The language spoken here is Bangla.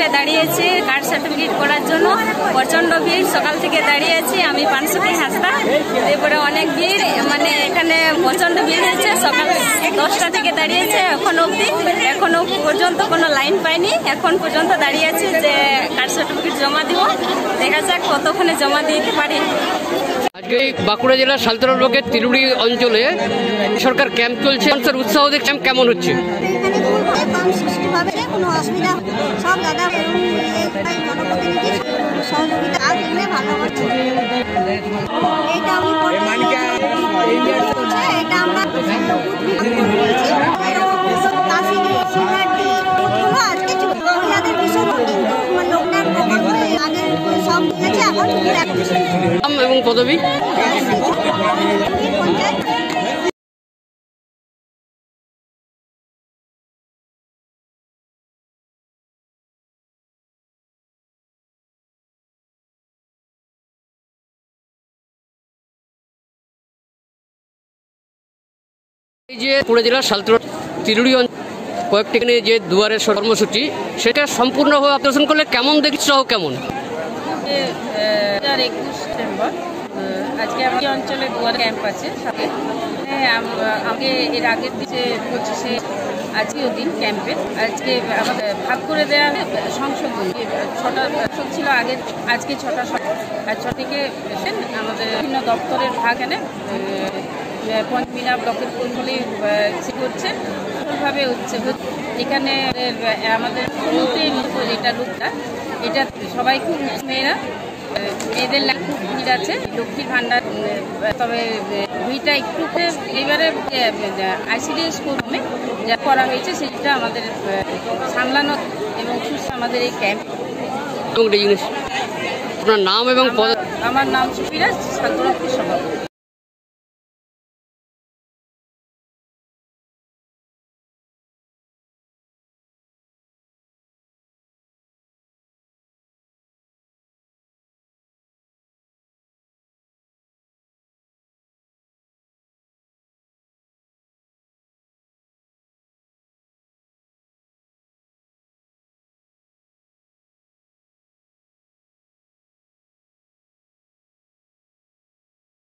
কোর্টে দাঁড়িয়েছি কার্ড সার্টিফিকেট করার জন্য? প্রচণ্ড ভিড় সকাল থেকে দাঁড়িয়ে আছি আমি পানসুটি হাসতা এরপরে অনেক ভিড় মানে এখানে প্রচণ্ড ভিড় হয়েছে সকাল দশটা থেকে দাঁড়িয়েছে এখন অবধি। এখনও পর্যন্ত কোনো লাইন পাইনি এখন পর্যন্ত দাঁড়িয়ে আছি যে কার্ড সার্টিফিকেট জমা দিব। দেখা যাক কতক্ষণে জমা দিতে পারি। আজকে এই বাঁকুড়া জেলার সালতরা ব্লকের তিরুড়ি অঞ্চলে সরকার ক্যাম্প চলছে। উৎসাহ দেখে ক্যাম্প কেমন হচ্ছে? কোনো অসুবিধা সব দাদা এবং এই জনপ্রতিনিধির সহযোগিতা আর দিলে ভালো হচ্ছে এটা আমি এটা আমরা করেছি। কাশি শিবরাত্রি বুথগুলো আজকে মহিলাদের ভীষণ কিন্তু লোকটার প্রভাব করে আগে সব গেছে এখন এবং পদবী পঞ্চায়েত এই যে বাঁকুড়া জেলার সালতরা তিরুড়ি কয়েকটি যে দুয়ারের কর্মসূচি সেটা সম্পূর্ণভাবে অপারেশন করলে কেমন দেখছি কেমন? একুশ সেপ্টেম্বর। আজকে আমাদের অঞ্চলে দুয়ার ক্যাম্প আছে। হ্যাঁ, আম- এর আগের দিকে পঁচিশে আজকেও দিন ক্যাম্পে আজকে আমাদের ভাগ করে দেওয়া সংশোধন ছটা সংসদ ছিল আগে আজকে ছটা আর ছ থেকে এসেন আমাদের বিভিন্ন দপ্তরের ভাগ এনে পঞ্চমিনা ব্লকের কোনগুলি সে করছে সফলভাবে হচ্ছে। এখানে আমাদের মুখ্যমন্ত্রী এটা লোকটা এটা সবাই খুব মেয়েরা মেয়েদের লাইন খুব ভিড় আছে। লক্ষ্মীর ভাণ্ডার তবে ভিড়টা একটু এবারে আইসিডিএস স্কুলে যা করা হয়েছে সেটা আমাদের সামলানো এবং সুস্থ আমাদের এই ক্যাম্প আপনার নাম এবং আমার নাম সুফিরাজ ছাত্র সভাপতি